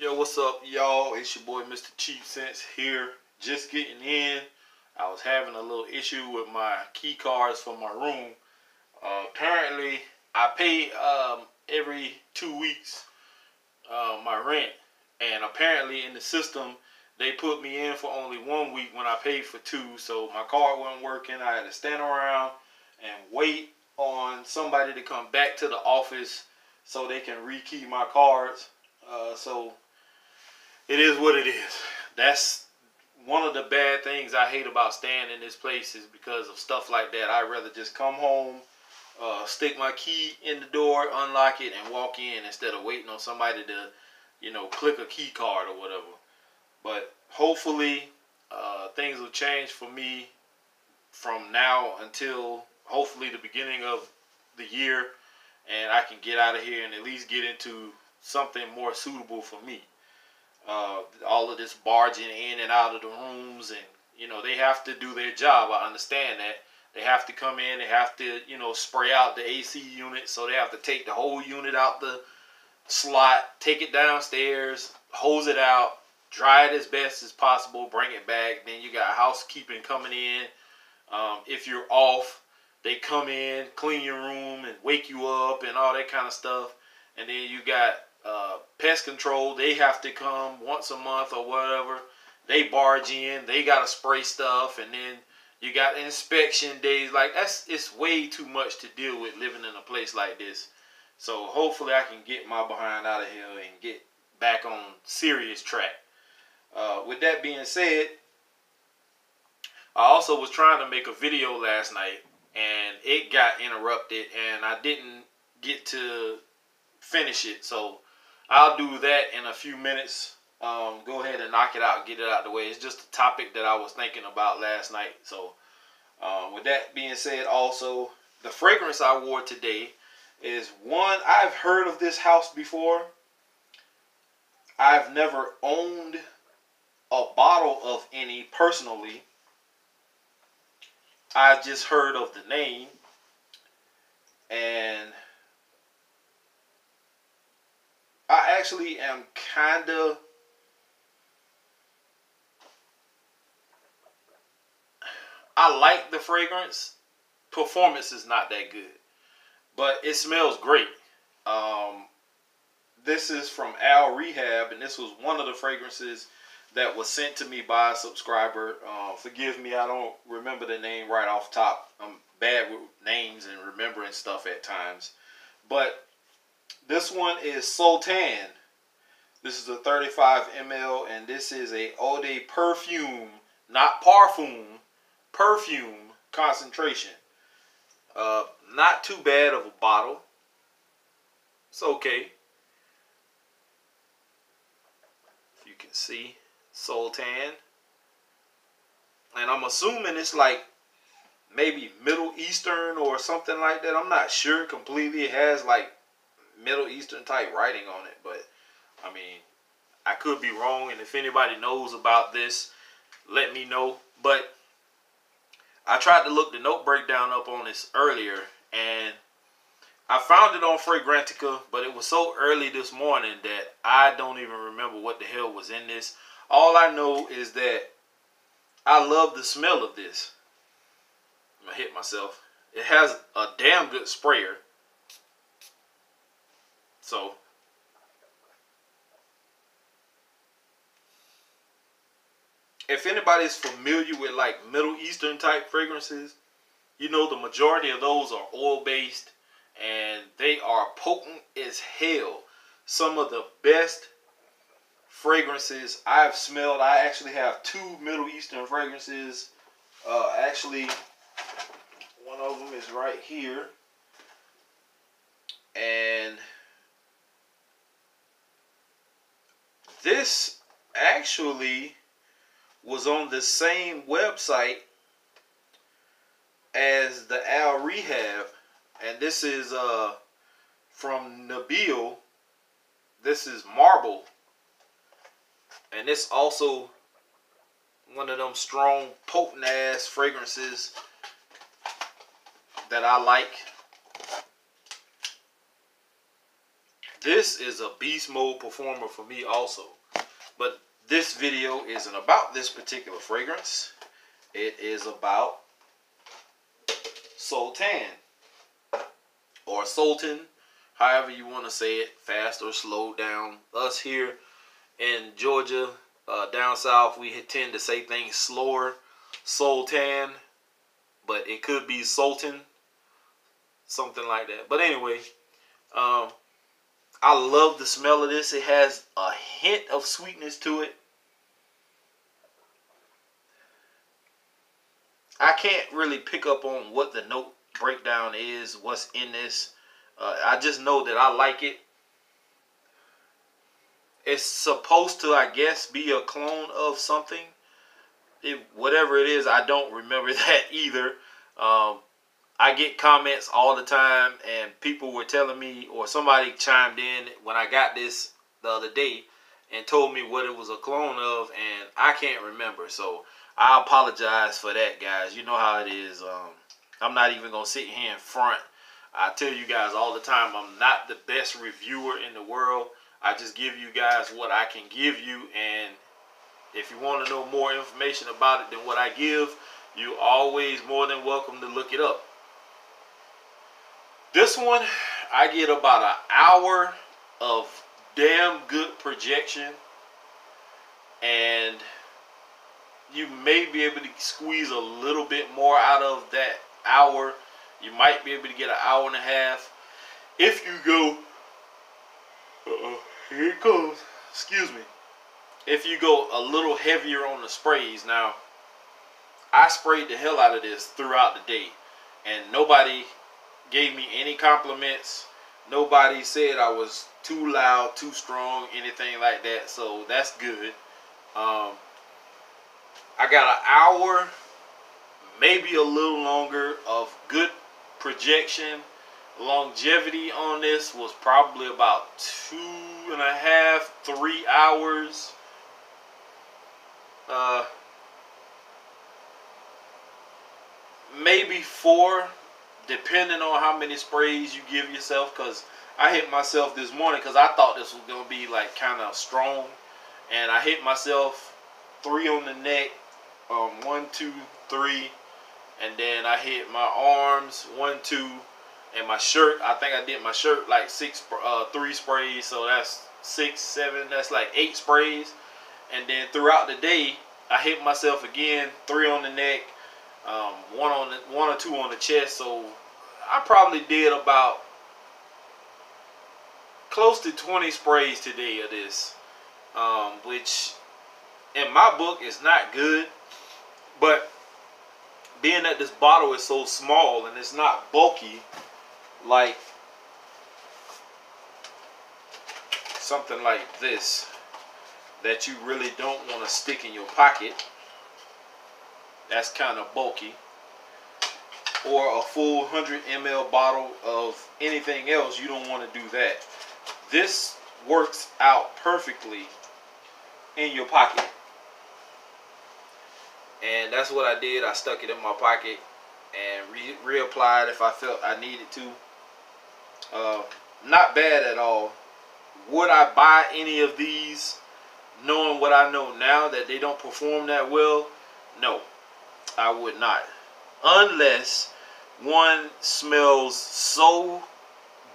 Yo, what's up, y'all? It's your boy, Mr. Cheap Sense here. Just getting in. I was having a little issue with my key cards for my room. Uh, apparently, I pay um, every two weeks uh, my rent, and apparently in the system they put me in for only one week when I paid for two. So my card wasn't working. I had to stand around and wait on somebody to come back to the office so they can rekey my cards. Uh, so it is what it is. That's one of the bad things I hate about staying in this place is because of stuff like that. I'd rather just come home, uh, stick my key in the door, unlock it, and walk in instead of waiting on somebody to, you know, click a key card or whatever. But hopefully, uh, things will change for me from now until hopefully the beginning of the year, and I can get out of here and at least get into something more suitable for me uh, all of this barging in and out of the rooms, and you know they have to do their job. I understand that they have to come in, they have to you know spray out the AC unit, so they have to take the whole unit out the slot, take it downstairs, hose it out, dry it as best as possible, bring it back. Then you got housekeeping coming in. Um, if you're off, they come in, clean your room, and wake you up, and all that kind of stuff. And then you got uh, pest control, they have to come once a month or whatever. They barge in, they gotta spray stuff, and then you got inspection days. Like that's it's way too much to deal with living in a place like this. So hopefully I can get my behind out of here and get back on serious track. Uh, with that being said, I also was trying to make a video last night and it got interrupted and I didn't get to finish it. So I'll do that in a few minutes. Um, go ahead and knock it out, get it out the way. It's just a topic that I was thinking about last night. So, um, with that being said, also the fragrance I wore today is one I've heard of this house before. I've never owned a bottle of any personally. I've just heard of the name and I actually am kind of I like the fragrance. Performance is not that good, but it smells great. Um, this is from Al Rehab, and this was one of the fragrances that was sent to me by a subscriber. Uh, forgive me, I don't remember the name right off top. I'm bad with names and remembering stuff at times. But this one is Sultan. This is a 35 ml, and this is a Eau de Perfume, not parfum, perfume concentration. Uh, not too bad of a bottle. It's okay. If you can see, Sultan. And I'm assuming it's like maybe Middle Eastern or something like that. I'm not sure completely. It has like Middle Eastern type writing on it, but I mean, I could be wrong. And if anybody knows about this, let me know. But I tried to look the note breakdown up on this earlier, and I found it on Fragrantica, but it was so early this morning that I don't even remember what the hell was in this. All I know is that I love the smell of this. I'm gonna hit myself. It has a damn good sprayer. So if anybody's familiar with like Middle Eastern type fragrances, you know the majority of those are oil based and they are potent as hell. Some of the best fragrances I've smelled. I actually have two Middle Eastern fragrances. Uh, actually, one of them is right here. And this actually was on the same website as the Al Rehab, and this is uh from Nabil. This is Marble, and this also one of them strong, potent ass fragrances that I like. This is a beast mode performer for me also. But this video isn't about this particular fragrance. It is about Sultan or Sultan, however you want to say it, fast or slow down. Us here in Georgia, uh, down south, we tend to say things slower. Sultan, but it could be Sultan, something like that. But anyway, um, I love the smell of this. It has a hint of sweetness to it. I can't really pick up on what the note breakdown is, what's in this. Uh, I just know that I like it. It's supposed to, I guess, be a clone of something. It, whatever it is, I don't remember that either. Um, I get comments all the time, and people were telling me, or somebody chimed in when I got this the other day and told me what it was a clone of, and I can't remember. So I apologize for that, guys. You know how it is. Um, I'm not even gonna sit here in front. I tell you guys all the time, I'm not the best reviewer in the world. I just give you guys what I can give you, and if you want to know more information about it than what I give, you're always more than welcome to look it up. This one, I get about an hour of damn good projection, and you may be able to squeeze a little bit more out of that hour. You might be able to get an hour and a half. If you go, uh-oh, here it goes. Excuse me. If you go a little heavier on the sprays, now I sprayed the hell out of this throughout the day, and nobody gave me any compliments. Nobody said I was too loud, too strong, anything like that. So that's good. Um, I got an hour, maybe a little longer of good projection. Longevity on this was probably about two and a half, three hours. Uh, maybe four, depending on how many sprays you give yourself. Because I hit myself this morning because I thought this was going to be like kind of strong. And I hit myself three on the neck, um, one, two, three, and then I hit my arms, one, two, and my shirt. I think I did my shirt like six, uh, three sprays, so that's six, seven, that's like eight sprays. And then throughout the day, I hit myself again, three on the neck, um, one on the, one or two on the chest. So I probably did about close to 20 sprays today of this, um, which in my book is not good. But being that this bottle is so small and it's not bulky, like something like this that you really don't want to stick in your pocket. That's kind of bulky. Or a full 100 ml bottle of anything else, you don't want to do that. This works out perfectly in your pocket. And that's what I did. I stuck it in my pocket and re reapplied if I felt I needed to. Uh, not bad at all. Would I buy any of these knowing what I know now that they don't perform that well? No, I would not. Unless one smells so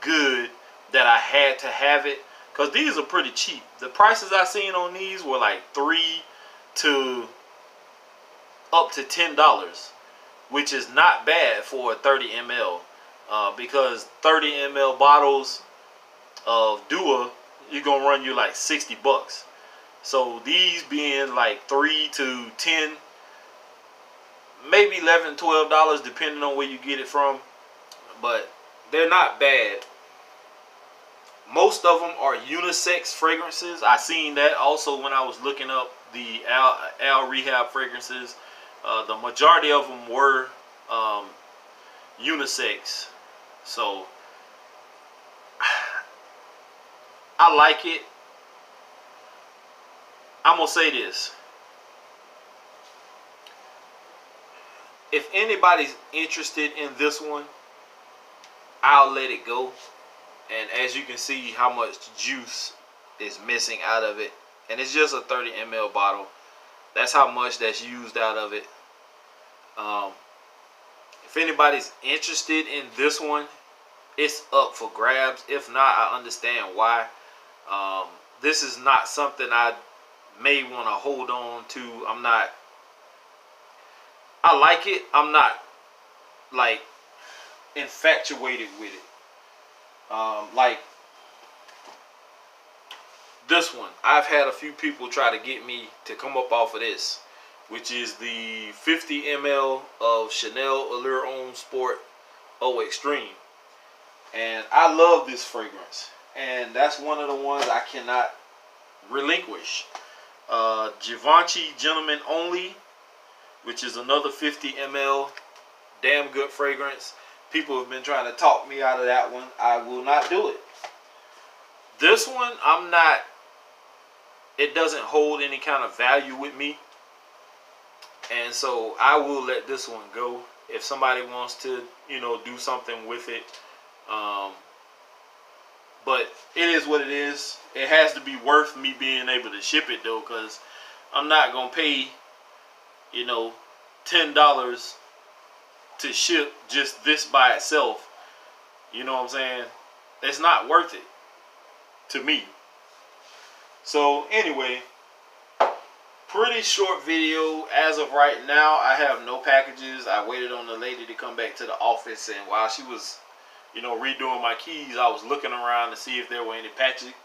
good that I had to have it. Because these are pretty cheap. The prices I seen on these were like three to up to $10, which is not bad for a 30 ml. Uh, because 30 ml bottles of Dua, you're going to run you like 60 bucks. So these being like 3 to 10, maybe 11 $12 depending on where you get it from. But they're not bad. Most of them are unisex fragrances. I seen that also when I was looking up the Al, Al Rehab fragrances. Uh, the majority of them were um, unisex. So I like it. I'm to say this. If anybody's interested in this one, I'll let it go. and as you can see how much juice is missing out of it. And it's just a 30 ml bottle. That's how much that's used out of it. Um, if anybody's interested in this one it's up for grabs. If not i understand why. Um, this is not something i may want to hold on to. I'm not i like it i'm not like infatuated with it um, like this one, I've had a few people try to get me to come up off of this, which is the 50 ml of Chanel Allure Homme Sport Eau Extreme. And I love this fragrance. And that's one of the ones I cannot relinquish. Uh, Givenchy Gentleman Only, which is another 50 ml damn good fragrance. People have been trying to talk me out of that one. I will not do it. This one, I'm not it doesn't hold any kind of value with me. And so I will let this one go. If somebody wants to, you know, do something with it. Um, but it is what it is. It has to be worth me being able to ship it though, because I'm not gonna pay, you know, ten dollars to ship just this by itself. You know what I'm saying? It's not worth it to me. So anyway, pretty short video as of right now. I have no packages. I waited on the lady to come back to the office and while she was, you know, redoing my keys, I was looking around to see if there were any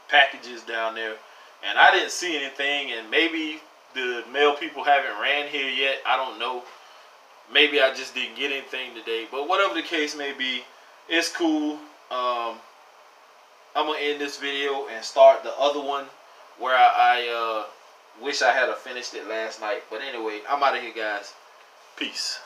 packages down there. And I didn't see anything and maybe the mail people haven't ran here yet. I don't know. Maybe I just didn't get anything today. But whatever the case may be, it's cool. Um, I'm to end this video and start the other one where I, I uh, wish I had finished it last night. But anyway, I'm out of here, guys. Peace.